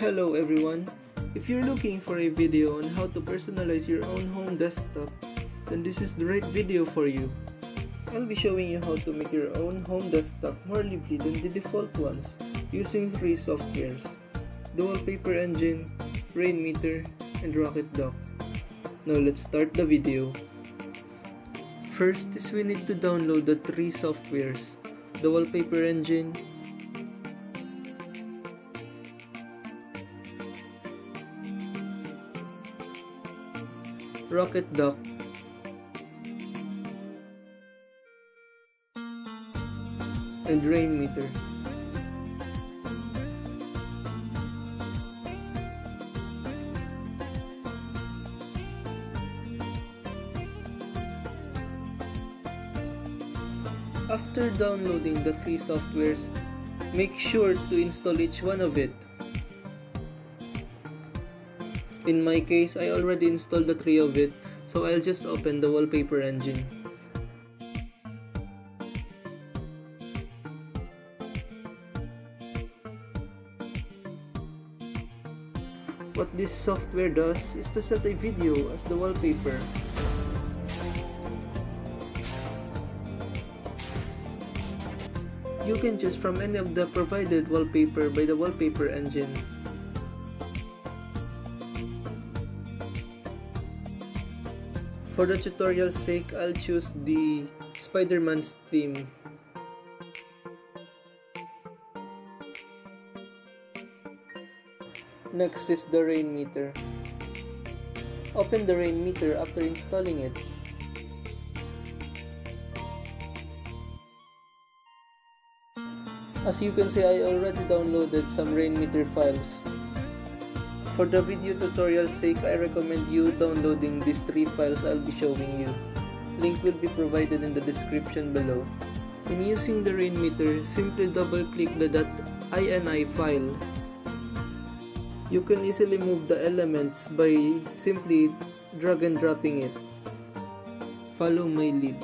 Hello everyone! If you're looking for a video on how to personalize your own home desktop, then this is the right video for you. I'll be showing you how to make your own home desktop more lively than the default ones using three softwares, the Wallpaper Engine, Rainmeter, and Rocketdock. Now let's start the video. First is we need to download the three softwares, the Wallpaper Engine, Rocketdock, and Rainmeter. After downloading the three softwares, make sure to install each one of it. In my case, I already installed the three of it, so I'll just open the wallpaper engine. What this software does is to set a video as the wallpaper. You can choose from any of the provided wallpaper by the wallpaper engine. For the tutorial's sake, I'll choose the Spider-Man's theme. Next is the Rainmeter. Open the Rainmeter after installing it. As you can see, I already downloaded some Rainmeter files. For the video tutorial's sake, I recommend you downloading these three files I'll be showing you. Link will be provided in the description below. In using the Rainmeter, simply double click the .ini file. You can easily move the elements by simply drag and dropping it. Follow my lead.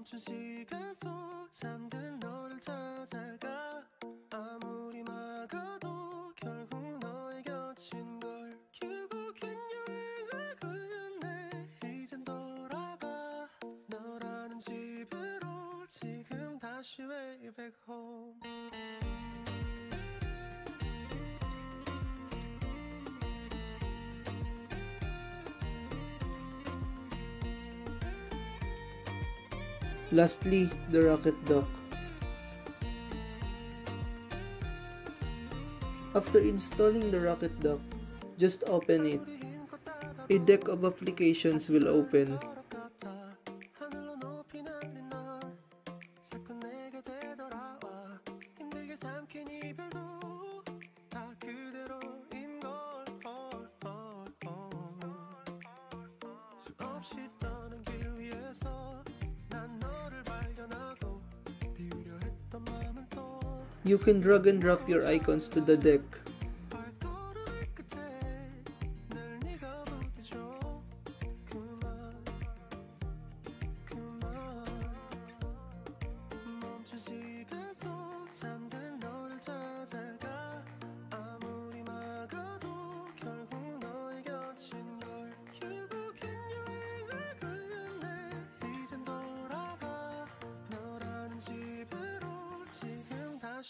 멈춘 시간 속 잠든 너를 찾아가. 아무리 막아도 결국 너의 곁인 걸 결국엔 여행을 끝내 이젠 돌아가. 너라는 집으로 지금 다시 way back home Lastly, the Rocketdock. After installing the Rocketdock, just open it. A deck of applications will open. 하 You can drag and drop your icons to the deck. 지금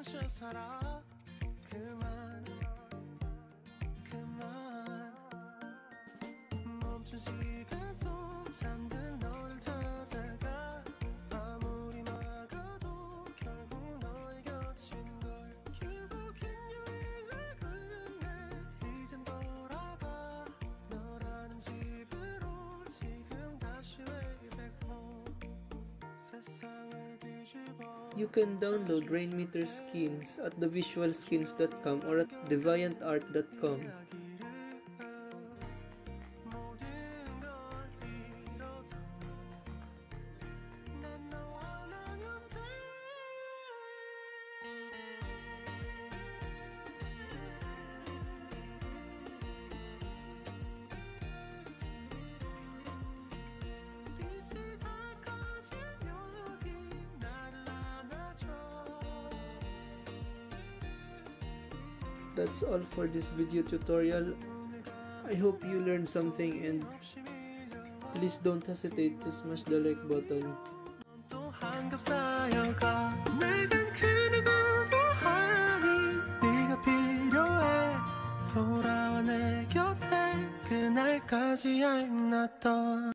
마셔 살아 그만 그만. 멈춘 시간 속 잠든 너를 찾아가 아무리 막아도 결국 너의 곁인 걸 결국엔 여행을 걸렸네. 이젠 돌아가. 너라는 집으로 지금 다시 way back home 세상을 뒤집어 You can download Rainmeter skins at thevisualskins.com or at deviantart.com. That's all for this video tutorial. I hope you learned something and please don't hesitate to smash the like button. 또 한겹 쌓여가 내겐 그 누구도 아닌 네가 필요해 돌아와 내 곁에 그날까지 I'm not done